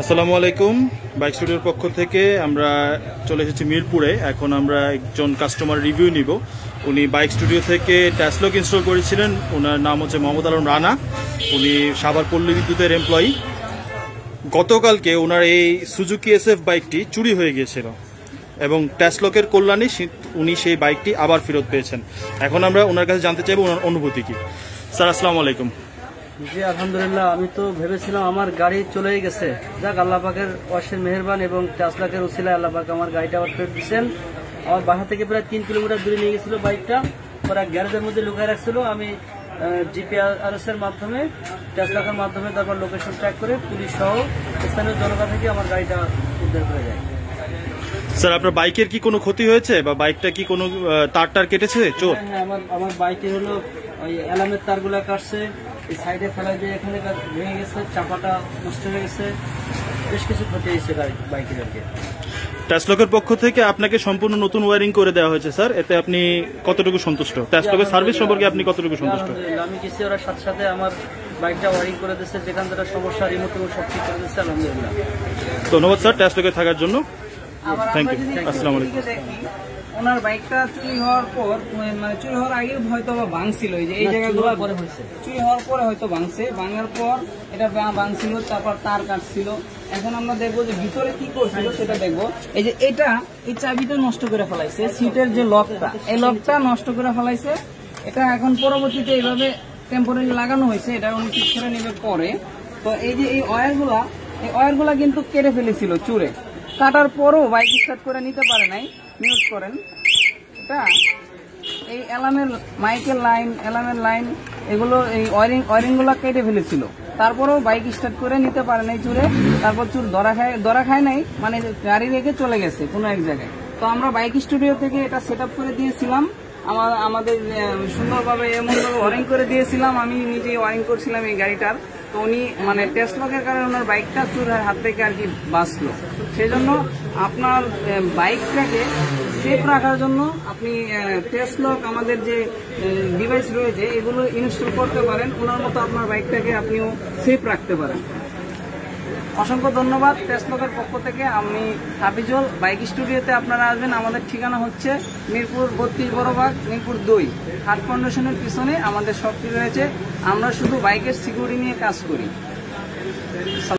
আসসালামু আলাইকুম। বাইক স্টুডিওর পক্ষ থেকে আমরা চলে এসেছি মিরপুরে। এখন আমরা একজন কাস্টমার রিভিউ নিব। উনি বাইক স্টুডিও থেকে ট্যাসলক ইনস্টল করেছিলেন। ওনার নাম হচ্ছে মোহাম্মদ আলম রানা। উনি সাভার পল্লী বিদ্যুতের এমপ্লয়ি গতকালকে ওনার এই সুজুকি এসএফ বাইকটি চুরি হয়ে গিয়েছিল এবং ট্যাসলকের কল্যাণে উনি সেই বাইকটি আবার ফেরত পেয়েছেন। এখন আমরা ওনার কাছে জানতে চাইব ওনার অনুভূতি কি। স্যার, আসসালামু আলাইকুম। জি, আলহামদুলিল্লাহ। আমি তো ভেবেছিলাম আমার গাড়ি চলেই গেছে। যাক, আল্লাহ পাকের অশের মেহরবান এবং টাসলাকের উসিলায় আল্লাহ পাক আমার গাড়িটা আবার ফেরত দিচ্ছেন আমার বাসা থেকে প্রায় তিন কিলোমিটার দূরে নিয়ে গেছিল বাইকটা। ওরা গ্যারেজের মধ্যে লুকায় রাখছিল। আমি জিপিআরএস এর মাধ্যমে টাসলাকের মাধ্যমে তারপর লোকেশন ট্র্যাক করে পুলিশ সহ স্থানীয় জনতা থেকে আমার গাড়িটা উদ্ধার করে যায় স্যার আপনার বাইকের কি কোনো ক্ষতি হয়েছে? বা বাইকটা কি কোনো তার টার কেটেছে? চোর। হ্যাঁ আমার আমার বাইকে হলো ওই অ্যালামের তারগুলা কাটছে এই সাইডে ফেলা দিয়ে এখানে ভেঙে গেছে চাপাটা নষ্ট হয়ে গেছে। বেশ কিছু ক্ষতি হয়েছে বাইকের আর কি। ট্যাসলকের পক্ষ থেকে আপনাকে সম্পূর্ণ নতুন ওয়ারিং করে দেওয়া হয়েছে স্যার। এতে আপনি কতটুকু সন্তুষ্ট? ট্যাসলকের সার্ভিস সম্পর্কে আপনি কতটুকু সন্তুষ্ট? আমি গেছি ওরা সাথে সাথে আমার বাইকটা ওয়ারিং করে দিচ্ছে যেখান থেকে সমস্যা রিমোট সব ঠিক করে দিচ্ছে আলহামদুলিল্লাহ। ধন্যবাদ স্যার ট্যাসলকে থাকার জন্য। আবার আমরা যদি একটু আসসালামু আলাইকুম। দেখি ওনার বাইকটা চুরি হওয়ার পর মানে চুরি হওয়ার আগে হয়তো বা ভাঙছিল এই যে এই চুরি জায়গাগুলো হওয়ার পরে হয়েছে। চুরি হওয়ার পরে হয়তো ভাঙছে ভাঙার পর এটা ভাঙছিল তারপর তার কাটছিল। এখন আমরা দেখব যে ভিতরে কি করছিল সেটা দেখব। এই যে এটা এই চাবিটা নষ্ট করে ফেলাইছে সিটের যে লকটা এই লকটা নষ্ট করে ফেলাইছে। এটা এখন পরবর্তীতে এইভাবে টেম্পোরারি লাগানো হয়েছে এটা উনি ঠিক করে নেবে পরে। তো এই যে এই ওয়্যারগুলা এই ওয়্যারগুলা কিন্তু কেটে ফেলেছিল চুরে। কাটার পরও বাইক স্টার্ট করে নিতে পারে নাই। মিউট করেন। এটা এই অ্যালামের মাইকের লাইন অ্যালামের লাইন এগুলো এই ওয়ারিং ওয়ারিংগুলো কেটে ফেলেছিল। তারপরেও বাইক স্টার্ট করে নিতে পারে নাই চুরে। তারপর চুর ধরা খায় ধরা খায় নাই মানে গাড়ি রেখে চলে গেছে কোনো এক জায়গায়। তো আমরা বাইক স্টুডিও থেকে এটা সেট করে দিয়েছিলাম। আমাদের সুন্দরভাবে এমনভাবে ওয়ারিং করে দিয়েছিলাম। আমি নিজেই ওয়ারিং করছিলাম এই গাড়িটার। তো উনি মানে টেস্ট লকের কারণে ওনার বাইকটা চুরের হাত থেকে আর কি বাঁচলো। সেই জন্য আপনার বাইকটাকে সেফ রাখার জন্য আপনি টেস্ট লক আমাদের যে ডিভাইস রয়েছে, এগুলো ইনস্টল করতে পারেন। ওনার মতো আপনার বাইকটাকে আপনিও সেফ রাখতে পারেন। অসংখ্য ধন্যবাদ টেস্টলকের পক্ষ থেকে। আমি হাফিজল, বাইক স্টুডিওতে আপনারা আসবেন। আমাদের ঠিকানা হচ্ছে মিরপুর বত্রিশ বড়বাগ মিরপুর দুই। হাট ফাউন্ডেশনের পিছনে আমাদের শপটি রয়েছে। আমরা শুধু বাইকের সিকিউরিটি নিয়ে কাজ করি।